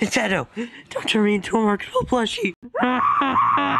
It's Edo. don't turn me into a Marketable plushie.